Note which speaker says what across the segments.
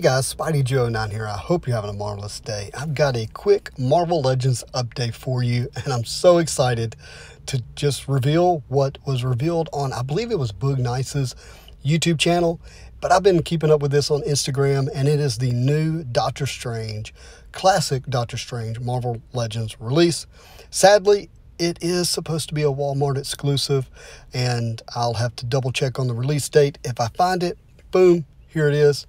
Speaker 1: guys, Spidey Joe 9 here. I hope you're having a marvelous day. I've got a quick Marvel Legends update for you, and I'm so excited to just reveal what was revealed on, I believe it was Boog Nice's YouTube channel, but I've been keeping up with this on Instagram, and it is the new Doctor Strange, classic Doctor Strange Marvel Legends release. Sadly, it is supposed to be a Walmart exclusive, and I'll have to double check on the release date. If I find it, boom, here it is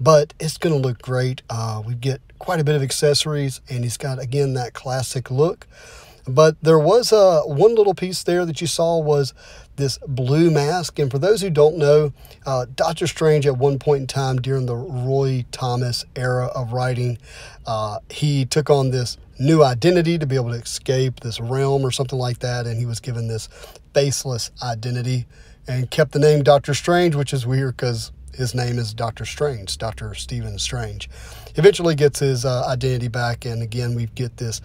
Speaker 1: but it's going to look great. Uh, we get quite a bit of accessories, and he's got again that classic look. But there was uh, one little piece there that you saw was this blue mask. And for those who don't know, uh, Doctor Strange at one point in time during the Roy Thomas era of writing, uh, he took on this new identity to be able to escape this realm or something like that. And he was given this faceless identity and kept the name Doctor Strange, which is weird because his name is Doctor Strange, Doctor Stephen Strange. Eventually gets his uh, identity back, and again, we get this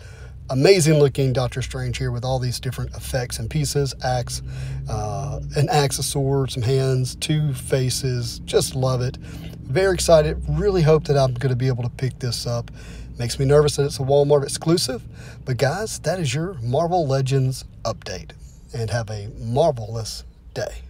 Speaker 1: amazing looking Doctor Strange here with all these different effects and pieces axe, uh, an axe, a sword, some hands, two faces. Just love it. Very excited. Really hope that I'm going to be able to pick this up. Makes me nervous that it's a Walmart exclusive. But guys, that is your Marvel Legends update. And have a marvelous day.